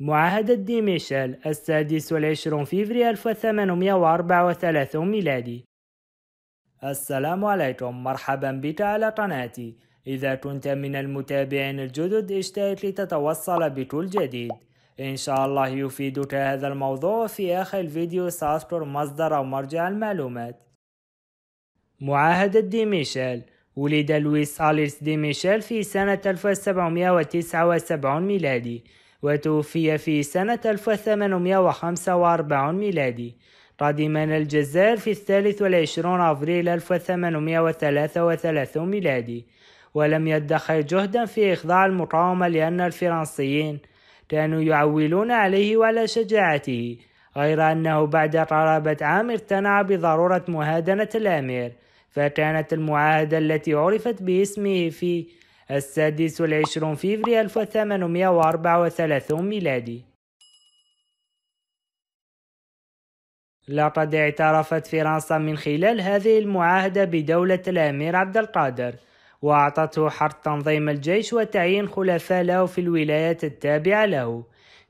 معاهدة ديميشيل السادس والعشرون فيفري 1834 ميلادي. السلام عليكم. مرحبا بك على قناتي. إذا كنت من المتابعين الجدد اشترك لتتوصل بكل جديد إن شاء الله يفيدك هذا الموضوع. في آخر الفيديو سأذكر مصدر أو مرجع المعلومات. معاهدة ديميشيل. ولد لويس أليكسيس ديميشيل في سنة 1779 ميلادي. وتوفي في سنة 1845 ميلادي. قدم من الجزائر في الثالث والعشرون أفريل 1833 ميلادي. ولم يدخر جهدا في إخضاع المقاومة لأن الفرنسيين كانوا يعولون عليه وعلى شجاعته غير أنه بعد قرابة عام اقتنع بضرورة مهادنة الأمير فكانت المعاهدة التي عرفت باسمه في السادس والعشرون فيفري 1834 ميلادي. لقد اعترفت فرنسا من خلال هذه المعاهدة بدولة الأمير عبد القادر وأعطته حق تنظيم الجيش وتعيين خلفاء له في الولايات التابعة له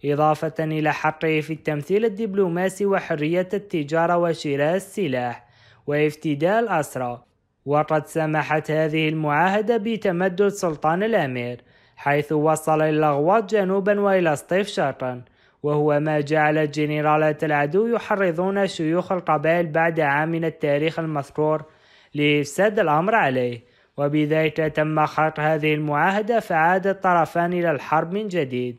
إضافة إلى حقه في التمثيل الدبلوماسي وحرية التجارة وشراء السلاح وافتداء الأسرى. وقد سمحت هذه المعاهدة بتمدد سلطان الأمير حيث وصل إلى الأغواط جنوبا وإلى سطيف شرقا وهو ما جعل الجنرالات العدو يحرضون شيوخ القبائل بعد عام من التاريخ المذكور لإفساد الأمر عليه. وبذلك تم خرق هذه المعاهدة فعاد الطرفان إلى الحرب من جديد.